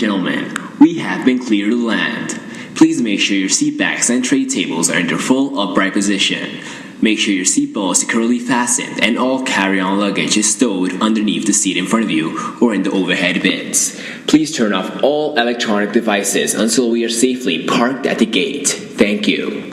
gentlemen, we have been cleared to land. Please make sure your seatbacks and tray tables are in their full upright position. Make sure your seatbelt is securely fastened and all carry-on luggage is stowed underneath the seat in front of you or in the overhead bins. Please turn off all electronic devices until we are safely parked at the gate. Thank you.